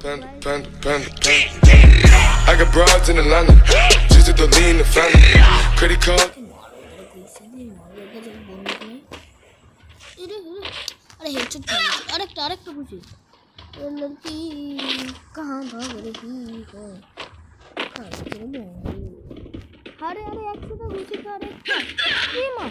Panda, panda, panda, panda. I got broads in Atlanta. Just to lean the family. Credit card. अरे headshot अरे अरे कुछ ये लड़की कहाँ भाग रही है कहाँ चले जाएंगे? अरे अरे एक्शन तो घुसी का अरे ये मां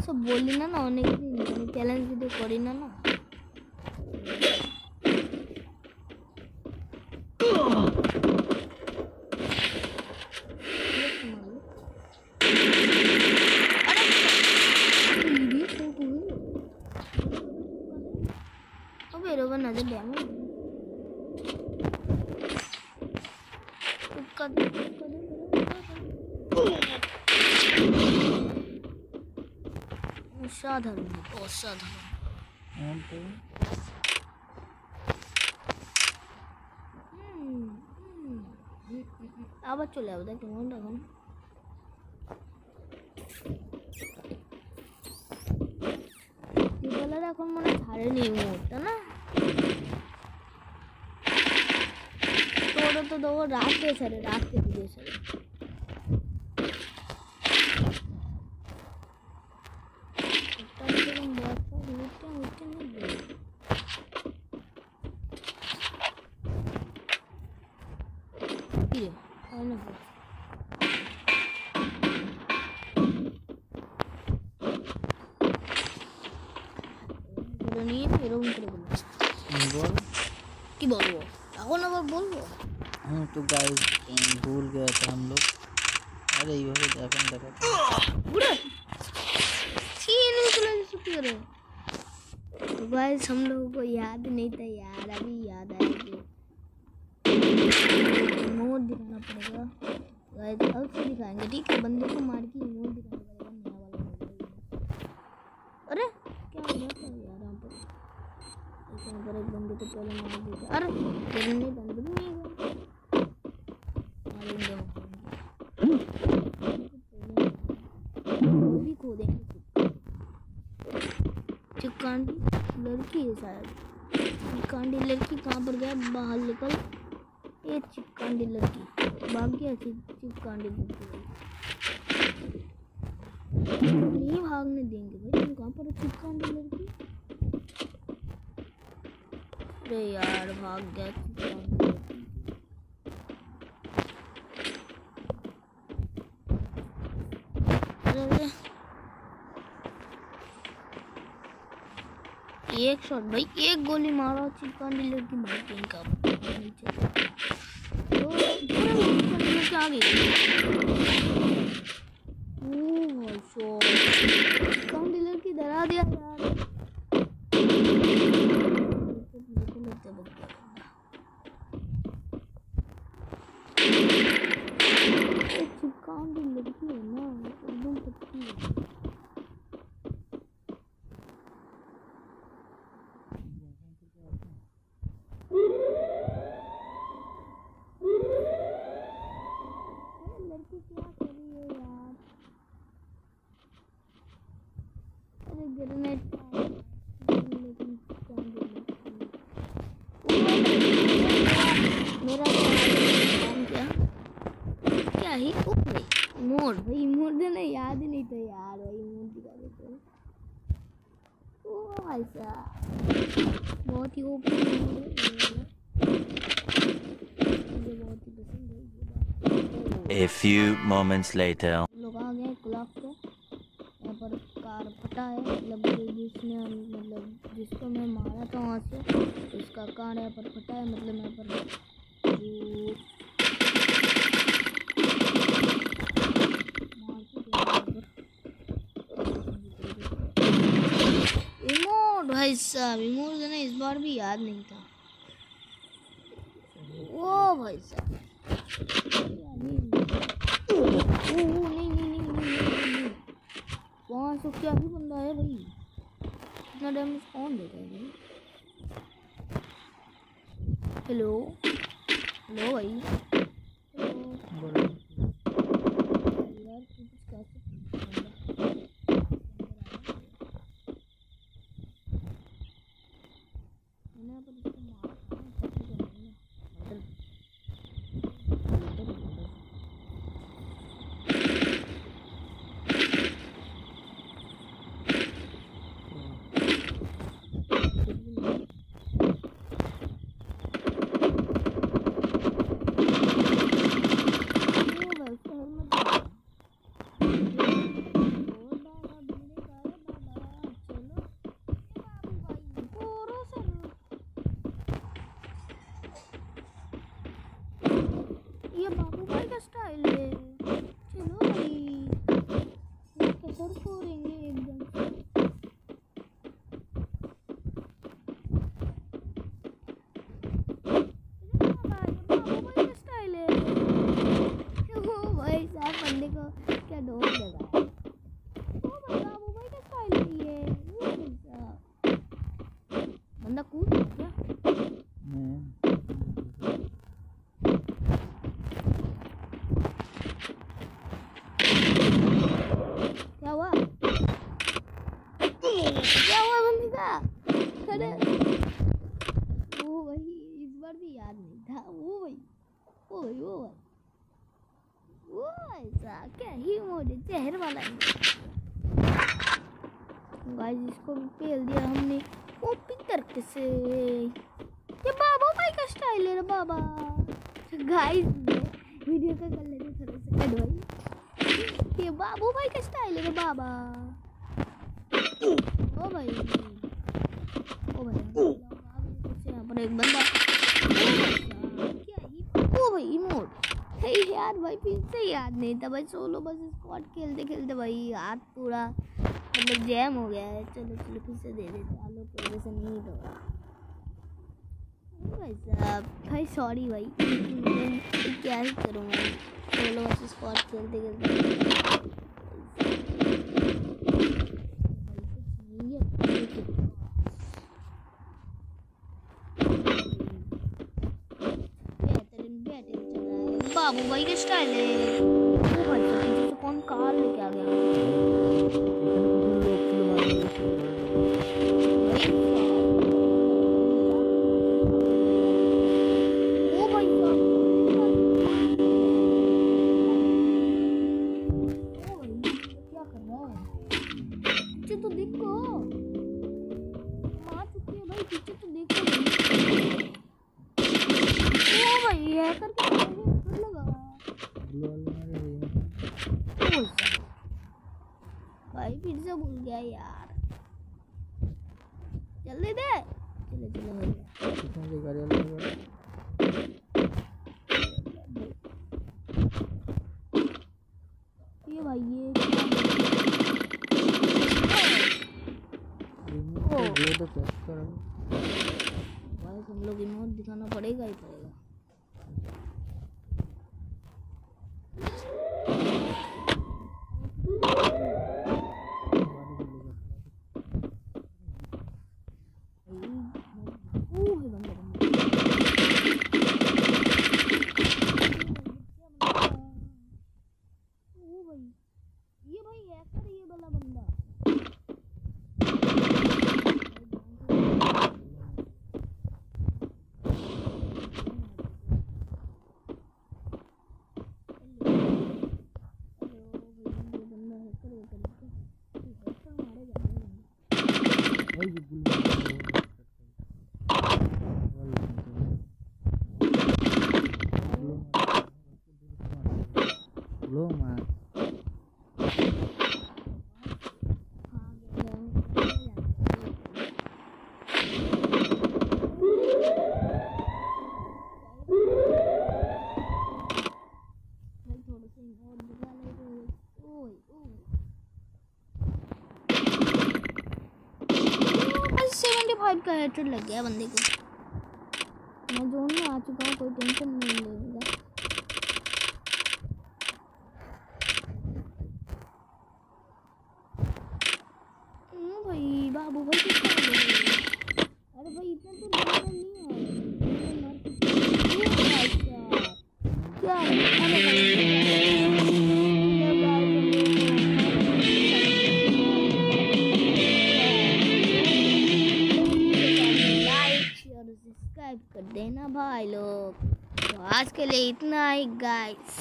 ওসব বললি না না অনেকদিন আমি চ্যালেঞ্জ ভিডিও করি না না। বেরোবে না অসাধারণ। অসাধারণ। আবার চলে যাব দেখ কেমন এখন বলার এখন মনে ছাড়েনি এই মুহূর্তে না? তোরা তো দেবো রাতে ছাড়ে রাতে দিয়ে ছাড়ে Repeat it. I know. तो गाइस भूल गए थे हम लोग अरे ये हो गया अपन देखो बुरा ये नहीं चला जा सकते तो गाइस हम लोगों को याद नहीं था यार अभी याद आ गया इमोट दिखाना पड़ेगा। गाइस अब से दिखाएँगे। ठीक है बंदे को मार के इमोट दिखाना पड़ेगा। नया वाला mobile अरे, क्या हो गया? था यार यहाँ पर। ऐसे अगर एक बंदे को पहले मार देते। अरे गिरने बंद भी नहीं खो देंगे चिक्कांडी लड़की है शायद। चिक्कांडी लड़की कहाँ पर गया? बाहर निकल। ये चिक्कांडी लड़की भाग गया चिक्कांडी लड़की नहीं भागने देंगे भाई, तुम कहाँ पर चिक्कांडी लड़की अरे यार, भाग गया अरे एक शॉट भाई, एक गोली मारा डिलर की भाई, कहीं का नीचे। तो पूरा चिकन डिलर के आगे ओ भाई शॉट चिकन डिलर की डरा दिया यार बिल्कुल लगता बच गया ये चिकन डिलर की है ना एकदम पतली है grenade मेरा काम क्या क्या ही ओ भाई मोर भाई मोर देना याद ही नहीं था यार भाई मोर दिखा देते ओ भाई साहब बहुत ही ओपन मुझे बहुत ही पसंद है A few moments later car है मतलब जिसने मतलब जिसको मैं मारा था वहाँ से, उसका कार यहाँ पर फटा है मतलब यहाँ पर जो। इमोट भाई साहब इमोट देना इस बार भी याद नहीं था ओ भाई साहब ओ, नहीं नहीं नहीं नहीं नहीं नहीं वहाँ से क्या ही बंदा है भाई? इतना डैमेज कौन देता है भाई? हेलो हेलो भाई हेलो बोलो यार तू कुछ कैसे बंदा मैंने यहाँ पर इसको मारा था, कैसे करेंगे ना? बंदर- बंदर- बंदर। ये बाबू भाई का स्टाइल है चलो भाई ये कसर फोड़ेंगे एकदम से। अरे बाबा, ये बाबू भाई का स्टाइल है ओ भाई साहब बंदे को क्या डोर लगा है ओ भाई बाबू भाई का स्टाइल है ये ओ भाई साहब बंदा कूद गया क्या मैं क्या हुआ क्या हुआ बंदे का अरे वो भाई इस बार भी याद नहीं था। वो भाई वो भाई वो भाई वो ऐसा क्या ही मोड़े जहर वाला गाइस इसको भी पेल दिया हमने। वो पितर से ये बाबा भाई का स्टाइल है बाबा। गाइस वीडियो का कर लेते थोड़ा सा भाई। ये बाबू भाई का स्टाइल है बाबा। ओ भाई। ओ भाई यहाँ पर एक बंदा ओ भाई साहब, क्या ही ओ भाई इमोट हे यार भाई फिर से याद नहीं था भाई सोलो बस स्क्वाड खेलते खेलते भाई हाथ पूरा मतलब जैम हो गया है। चलो चलो फिर से दे देते आलो कोई वैसे नहीं तो। ओ भाई साहब भाई सॉरी भाई क्या ही करूँ मैं सोलो बस स्क्वाड खेलते खेलते। बाबू भाई के स्टाइल है। ओ भाई पीछे कौन कार लेके आ गया तो देखो। तो ओ भाई हैकर के भाई फिर से भूल गया यार। जल्दी दे। चलो चलो भैया ये भाई ये भाई हम लोग इमोट दिखाना पड़ेगा ही पड़ेगा ओ है बंदा बंदा ओ भाई ये भाई हैकर है ये वाला बंदा का हेडशॉट लग गया बंदे को। मैं जोन में आ चुका हूँ, कोई टेंशन नहीं लेगा हम्म भाई बाबू भाई कितना हो गया? अरे भाई इतना तो लेवल नहीं है ये मर के- ये भाई साहब, क्या है? अरे भाई, ये भाई लाइक शेयर और सब्सक्राइब कर देना भाई लोग तो आज के लिए इतना ही गाइस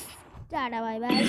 टाटा बाय बाय